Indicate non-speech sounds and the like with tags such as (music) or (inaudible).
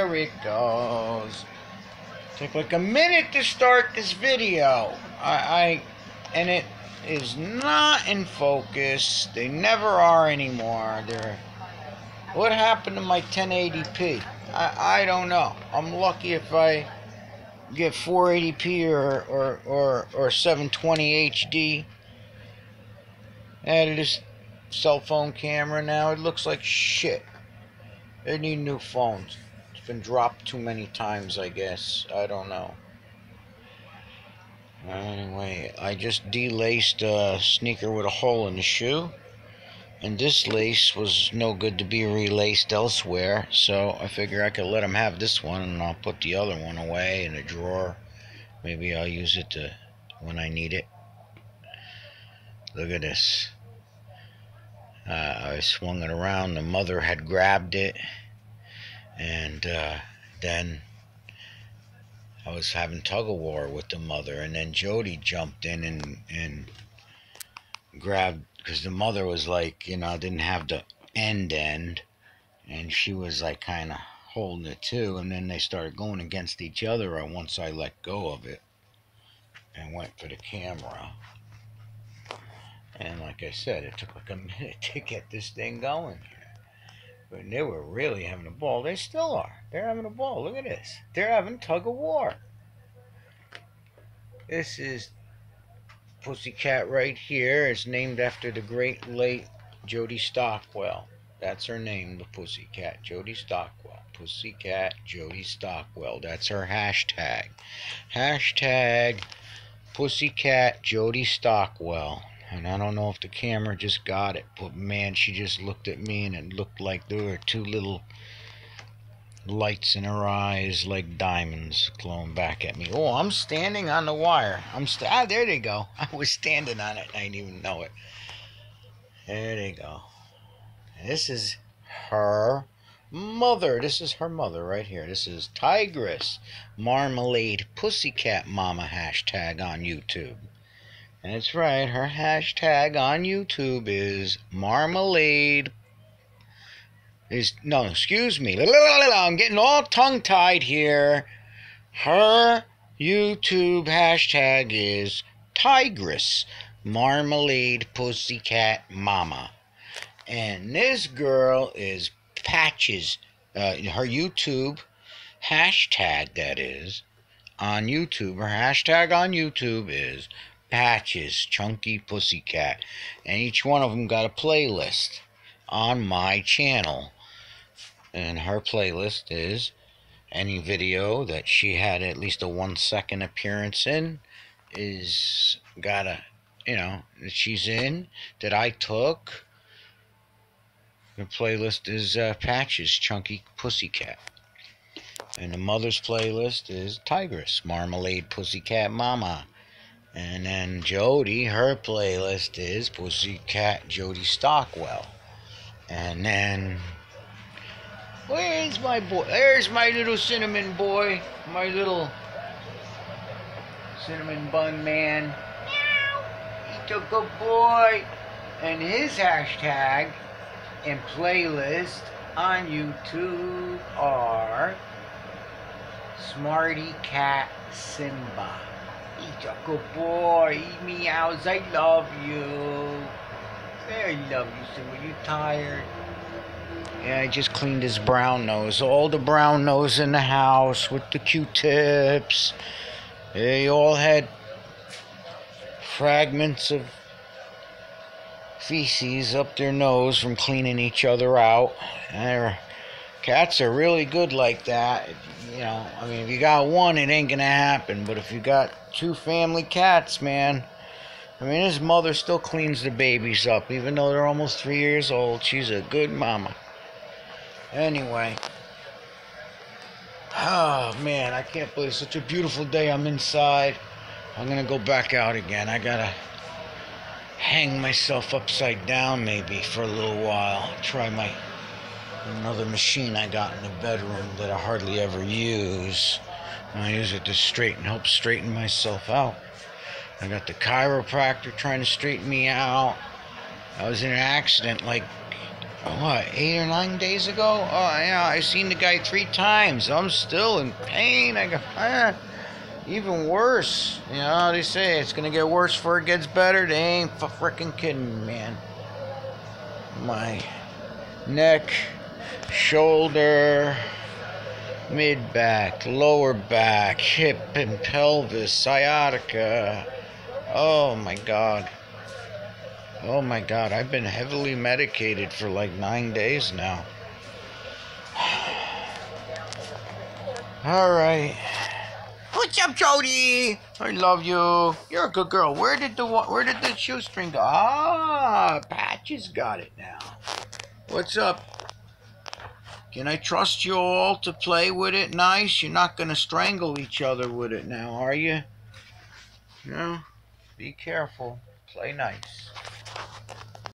there it goes. Took like a minute to start this video. I, I and it is not in focus. They never are anymore. They're what happened to my 1080p? I, I don't know. I'm lucky if I get 480p or or or, or 720 HD. Added this cell phone camera now. It looks like shit. They need new phones. It's been dropped too many times, I guess. I don't know. Anyway, I just delaced a sneaker with a hole in the shoe. And this lace was no good to be relaced elsewhere, so I figure I could let him have this one and I'll put the other one away in a drawer. Maybe I'll use it to when I need it. Look at this. Uh, I swung it around. The mother had grabbed it, and uh, then I was having tug of war with the mother, and then Jodi jumped in and and grabbed because the mother was like, you know, didn't have the end end, and she was like kind of holding it too, and then they started going against each other. And once I let go of it and went for the camera. And like I said, it took like a minute (laughs) to get this thing going But they were really having a ball. They still are. They're having a ball. Look at this. They're having tug of war. This is Pussycat right here. It's named after the great late Jodi Stockwell. That's her name, the Pussycat, Jodi Stockwell. Pussycat Jodi Stockwell. That's her hashtag. Hashtag Pussycat Jodi Stockwell. And I don't know if the camera just got it, but man, she just looked at me and it looked like there were two little lights in her eyes like diamonds glowing back at me. Oh, I'm standing on the wire. I'm st- ah, there they go. (laughs) I was standing on it. I didn't even know it. There they go. This is her mother. This is her mother right here. This is Tigress Marmalade Pussycat Mama hashtag on YouTube. That's right, her hashtag on YouTube is marmalade. Is no, excuse me. I'm getting all tongue tied here. Her YouTube hashtag is Tigress Marmalade Pussycat Mama. And this girl is Patches. Uh, her YouTube hashtag, that is, on YouTube. Her hashtag on YouTube is Patches, Chunky Pussycat, and each one of them got a playlist on my channel. And her playlist is any video that she had at least a one second appearance in is got a you know that she's in that I took. The playlist is uh, Patches, Chunky Pussycat. And the mother's playlist is Tigress, Marmalade Pussycat Mama. And then Jodi, her playlist is Pussycat Jodi Stockwell. And then, where's my boy? There's my little cinnamon boy, my little cinnamon bun man. He's a good boy. And his hashtag and playlist on YouTube are Smarty Cat Simba. He's a good boy. Eat He meows. I love you. I love you, Simba. You tired? Yeah, I just cleaned his brown nose. All the brown nose in the house with the Q-tips. They all had fragments of feces up their nose from cleaning each other out. And cats are really good like that. You know, I mean, if you got one, it ain't gonna happen. But if you got two family cats, man, I mean, his mother still cleans the babies up, even though they're almost three years old. She's a good mama. Anyway. Oh, man, I can't believe it's such a beautiful day. I'm inside. I'm gonna go back out again. I gotta hang myself upside down maybe for a little while. Try my another machine I got in the bedroom that I hardly ever use. I use it to straighten, help straighten myself out. I got the chiropractor trying to straighten me out. I was in an accident like what, eight or nine days ago? Oh, yeah, I've seen the guy three times. I'm still in pain. I go, ah, even worse. You know, they say it's going to get worse before it gets better. They ain't freaking kidding, man. My neck, shoulder, mid back, lower back, hip and pelvis, sciatica. Oh my god. Oh my god, I've been heavily medicated for like nine days now. (sighs) Alright. What's up, Jodi? I love you. You're a good girl. Where did the where did the shoestring go? Ah, Patches got it now. What's up? Can I trust you all to play with it nice? You're not gonna strangle each other with it now, are you? No? Be careful. Play nice.